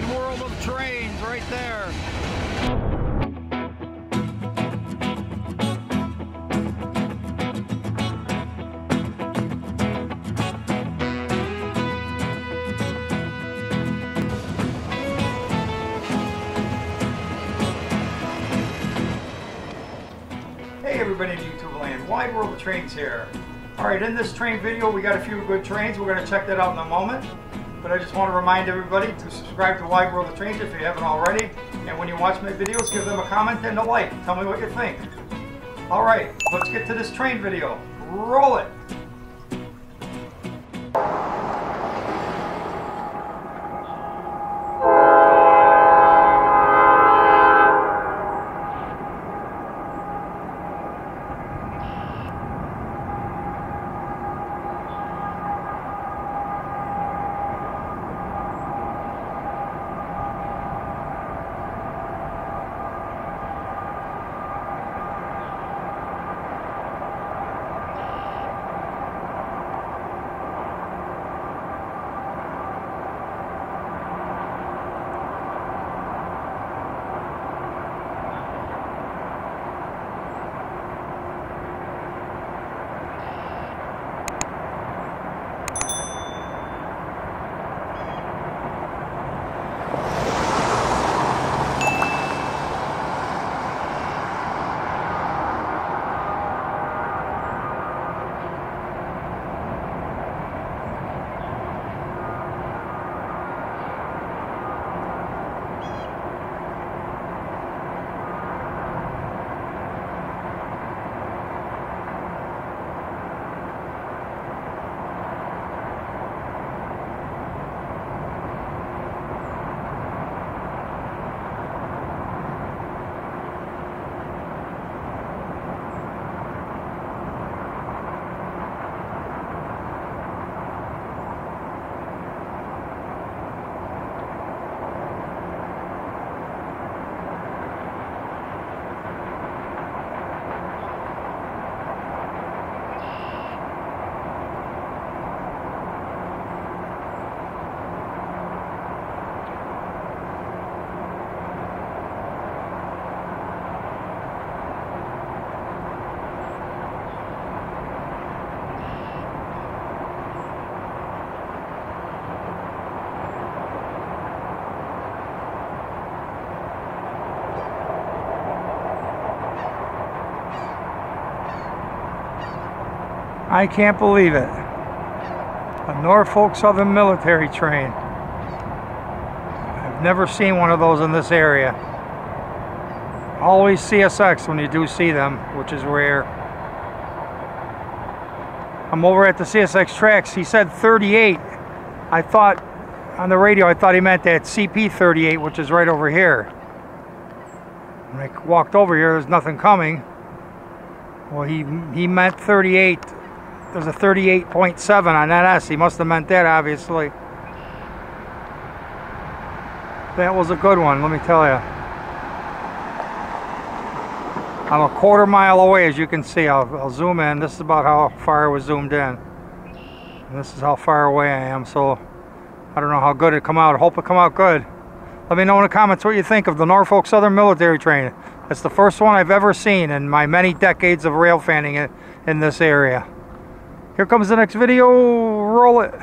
wide world of trains right there. Hey everybody in YouTube land, Wide World of Trains here. Alright, in this train video we got a few good trains, we're going to check that out in a moment. But I just want to remind everybody to subscribe to Wide World of Trains if you haven't already. And when you watch my videos, give them a comment and a like. Tell me what you think. Alright, let's get to this train video. Roll it! I can't believe it. A Norfolk Southern military train. I've never seen one of those in this area. Always CSX when you do see them, which is rare. I'm over at the CSX tracks. He said 38. I thought on the radio, I thought he meant that CP 38, which is right over here. When I walked over here, there's nothing coming. Well, he he meant 38 there's a 38.7 on that S. He must have meant that, obviously. That was a good one, let me tell you. I'm a quarter mile away, as you can see. I'll, I'll zoom in. This is about how far I was zoomed in. And this is how far away I am, so I don't know how good it come out. I hope it come out good. Let me know in the comments what you think of the Norfolk Southern Military Train. It's the first one I've ever seen in my many decades of rail fanning in, in this area. Here comes the next video. Roll it.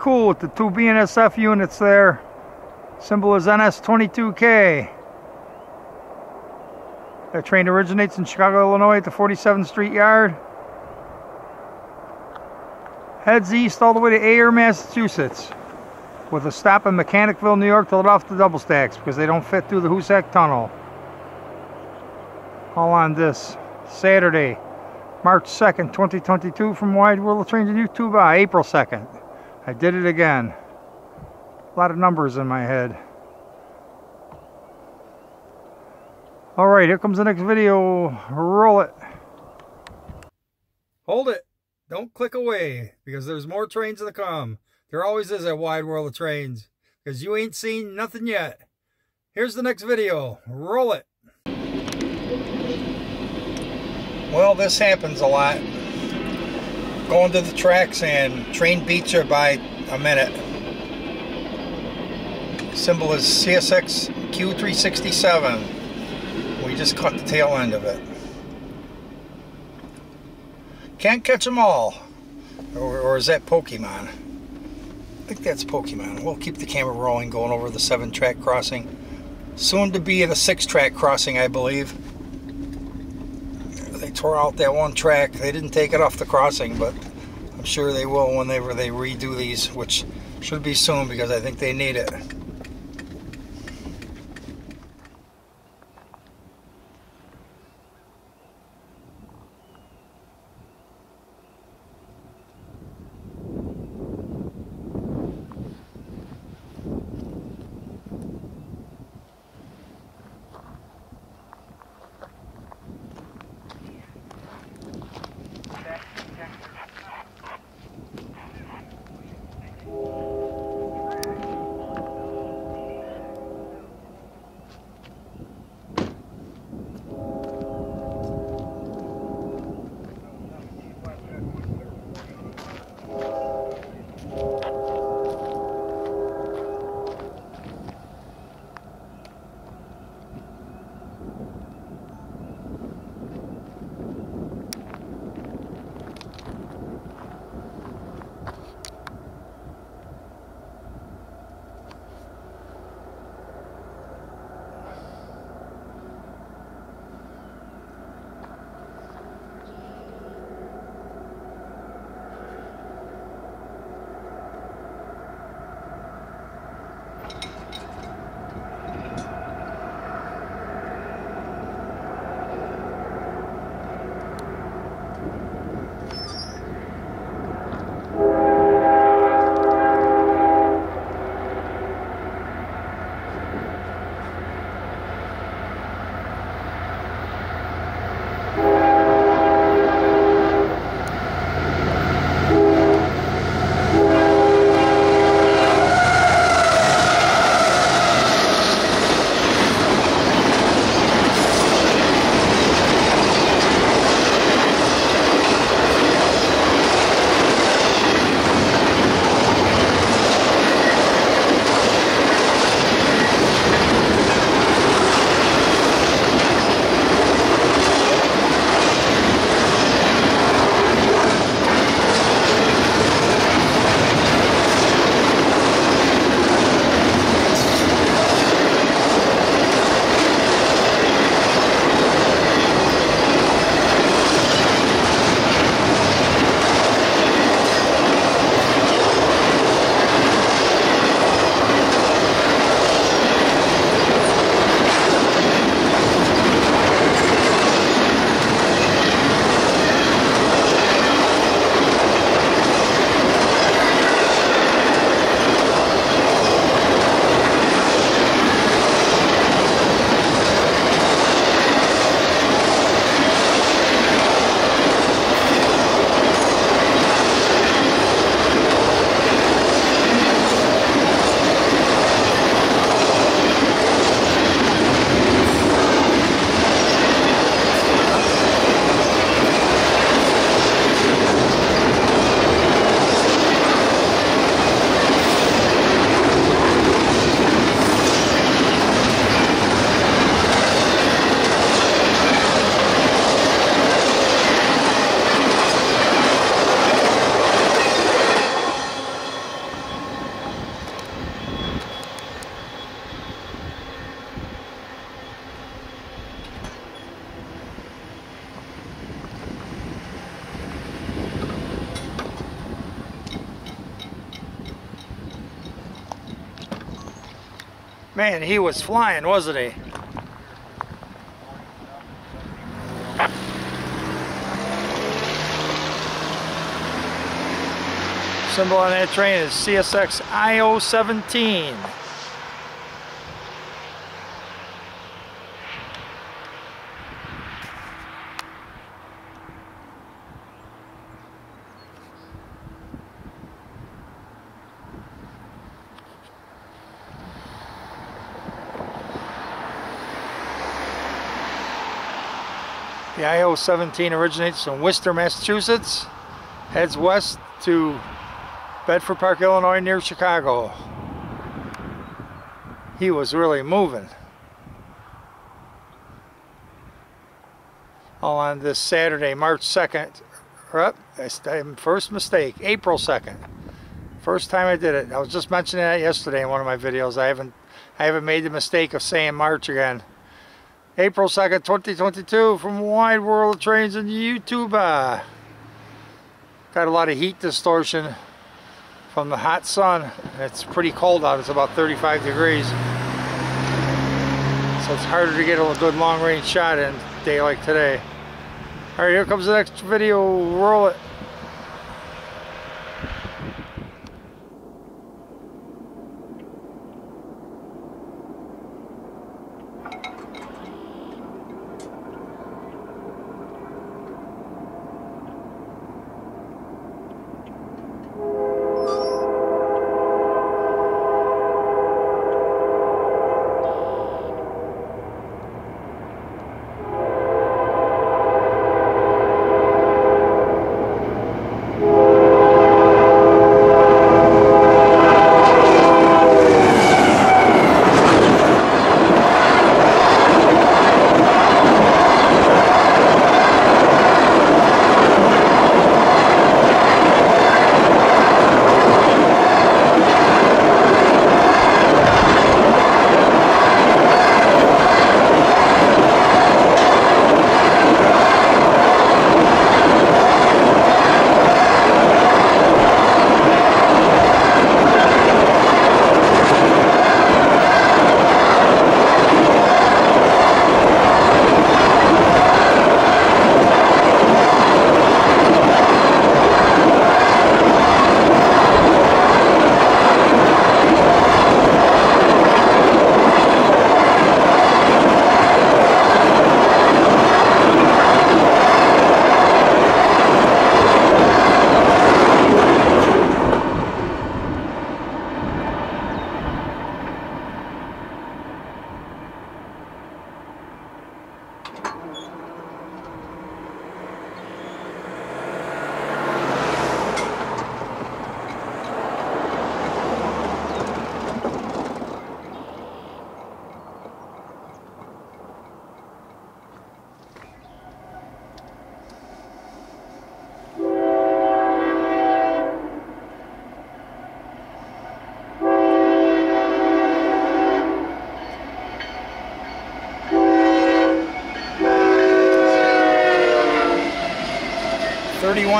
Cool with the two BNSF units there. Symbol is NS22K. That train originates in Chicago, Illinois at the 47th Street Yard. Heads east all the way to Ayer, Massachusetts. With a stop in Mechanicville, New York to let off the double stacks because they don't fit through the Hoosac Tunnel. All on this Saturday, March 2nd, 2022 from Wide World of Trains and YouTube by April 2nd. I did it again. A lot of numbers in my head. Alright, here comes the next video. Roll it. Hold it. Don't click away because there's more trains to come. There always is a wide world of trains because you ain't seen nothing yet. Here's the next video. Roll it. Well, this happens a lot. Going to the tracks and train beats her by a minute. Symbol is CSX Q367. We just caught the tail end of it. Can't catch them all. Or, or is that Pokemon? I think that's Pokemon. We'll keep the camera rolling going over the seven track crossing. Soon to be the six track crossing, I believe they tore out that one track. They didn't take it off the crossing, but I'm sure they will whenever they redo these, which should be soon because I think they need it. Man, he was flying, wasn't he? Symbol on that train is CSX IO17. The IO-17 originates from Worcester, Massachusetts, heads west to Bedford Park, Illinois, near Chicago. He was really moving. All on this Saturday, March 2nd. Up, first mistake, April 2nd. First time I did it. I was just mentioning that yesterday in one of my videos. I haven't I haven't made the mistake of saying March again. April 2nd, 2022 from Wide World of Trains in YouTube. Got a lot of heat distortion from the hot sun. It's pretty cold out. It's about 35 degrees. So it's harder to get a good long range shot in a day like today. Alright, here comes the next video. Roll it.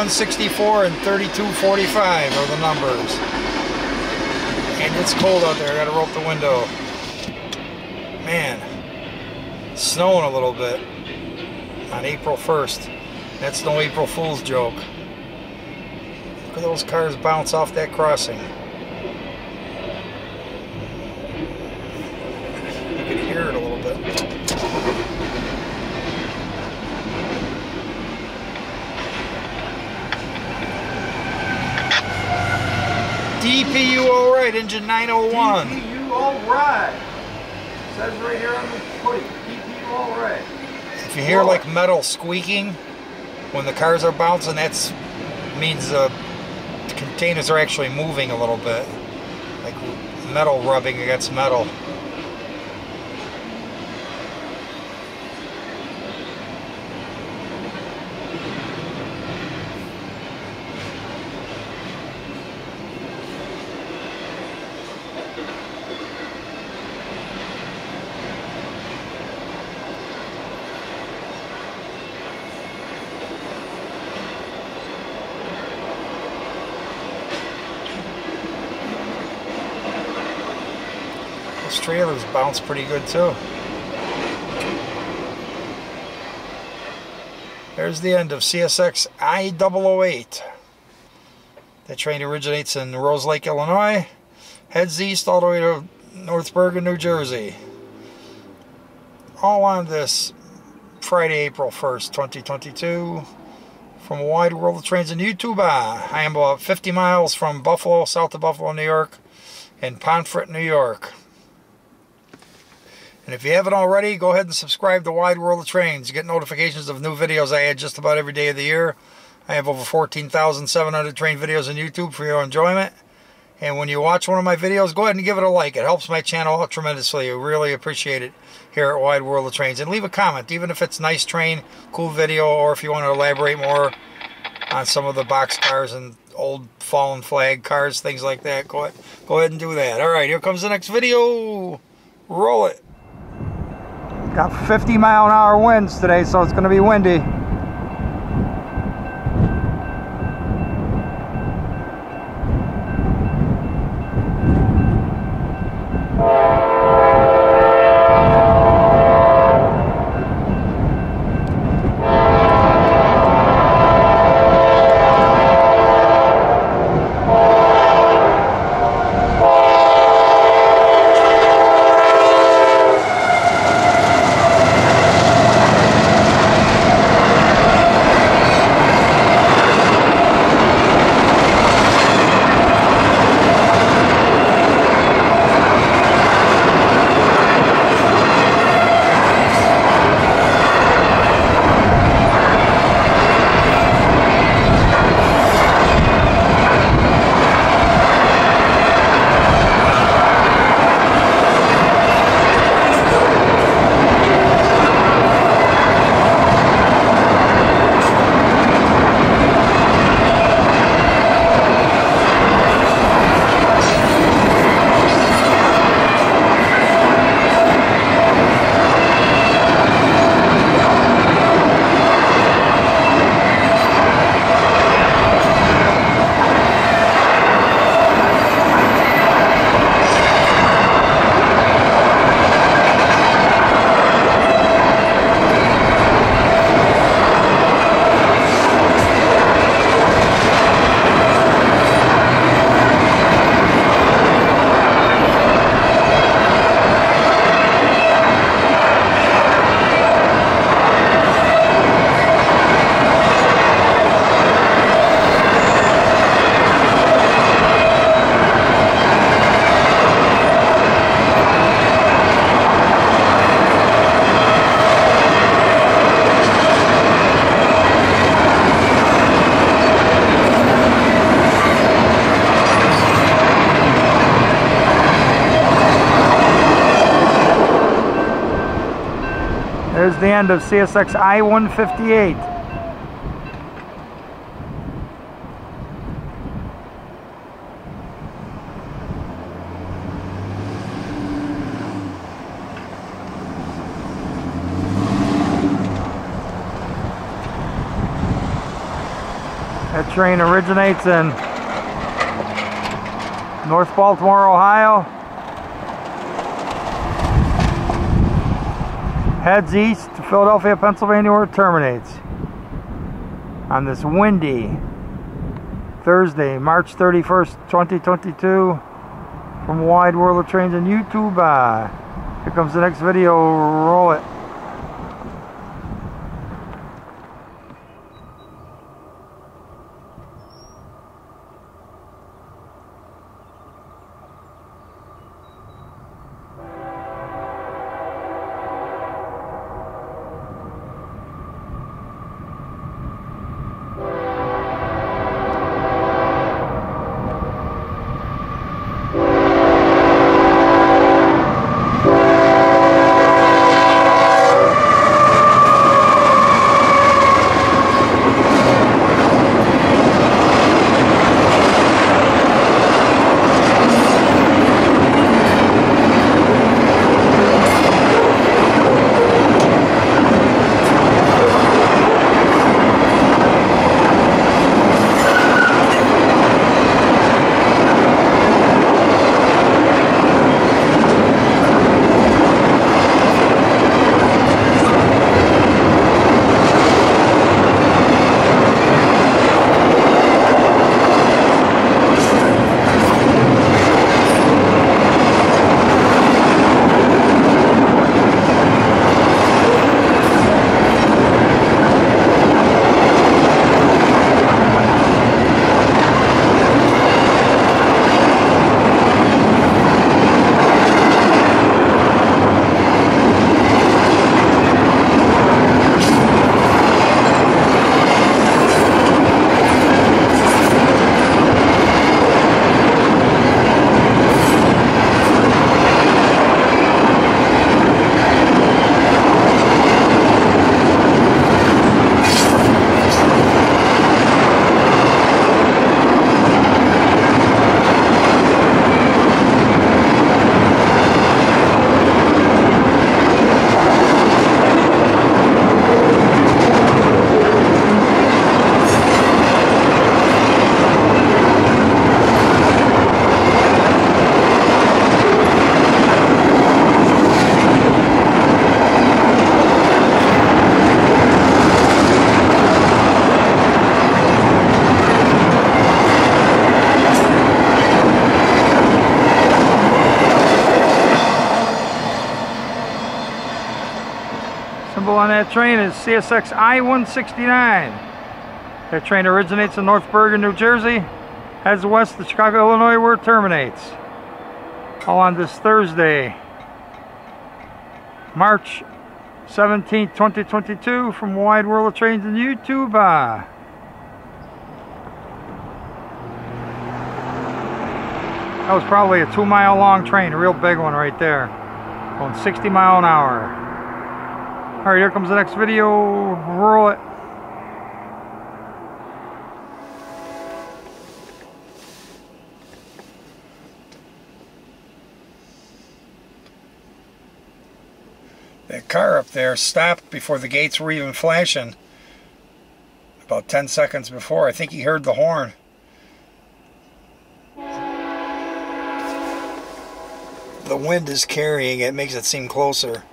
3164 and 3245 are the numbers. And it's cold out there. I gotta rope the window. Man, snowing a little bit on April 1st. That's no April Fool's joke. Look at those cars bounce off that crossing. You can hear it a little bit. DPU all right, engine 901. DPU all right. Says right here on the DPU all right. If you hear like metal squeaking when the cars are bouncing, that means the containers are actually moving a little bit. Like metal rubbing against metal. Bounce pretty good too. There's the end of CSX I-008. That train originates in Rose Lake, Illinois, heads east all the way to North Bergen, New Jersey. All on this Friday, April 1st, 2022 from a wide world of trains in YouTube. I am about 50 miles from Buffalo, south of Buffalo, New York, and Pomfret, New York. And if you haven't already, go ahead and subscribe to Wide World of Trains. Get notifications of new videos I add just about every day of the year. I have over 14,700 train videos on YouTube for your enjoyment. And when you watch one of my videos, go ahead and give it a like. It helps my channel out tremendously. I really appreciate it here at Wide World of Trains. And leave a comment, even if it's nice train, cool video, or if you want to elaborate more on some of the box cars and old fallen flag cars, things like that. Go ahead, go ahead and do that. All right, here comes the next video. Roll it. Got 50 mile an hour winds today, so it's going to be windy. There's the end of CSX I-158. That train originates in North Baltimore, Ohio. Heads east to Philadelphia, Pennsylvania, where it terminates. On this windy Thursday, March 31st, 2022, from Wide World of Trains and YouTube. Uh, here comes the next video. Roll it. Train is CSX I-169. That train originates in North Bergen, New Jersey, heads west to Chicago, Illinois, where it terminates. All on this Thursday, March 17, 2022, from Wide World of Trains and YouTube. That was probably a two mile long train, a real big one right there, going 60 mile an hour. All right, here comes the next video. Roll it. That car up there stopped before the gates were even flashing. About 10 seconds before. I think he heard the horn. The wind is carrying it, makes it seem closer.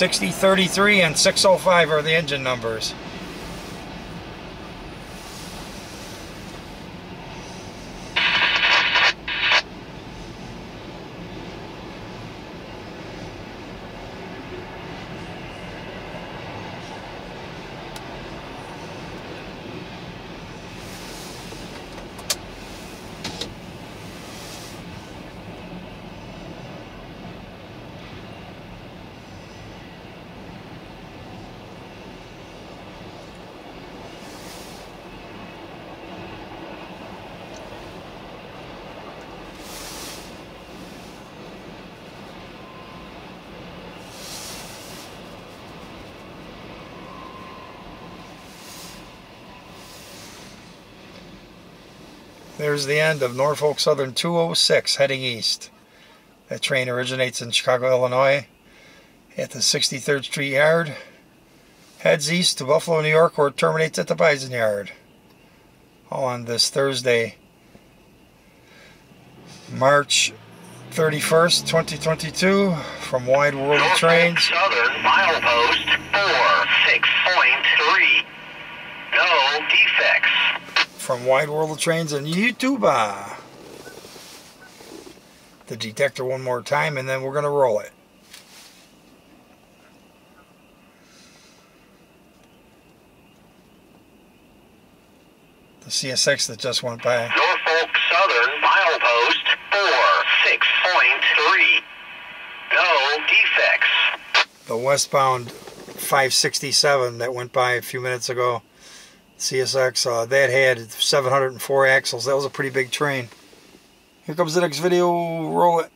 Sixty thirty-three and six oh five are the engine numbers. There's the end of Norfolk Southern 206 heading east. That train originates in Chicago, Illinois at the 63rd Street Yard. Heads east to Buffalo, New York where it terminates at the Bison Yard. All on this Thursday, March 31st, 2022 from Wide World of Trains. Southern milepost 46.3. No defects from Wide World of Trains and YouTube. The detector one more time and then we're going to roll it. The CSX that just went by. Norfolk Southern milepost 46.3. No defects. The westbound 567 that went by a few minutes ago. CSX, uh, that had 704 axles. That was a pretty big train. Here comes the next video. Roll it.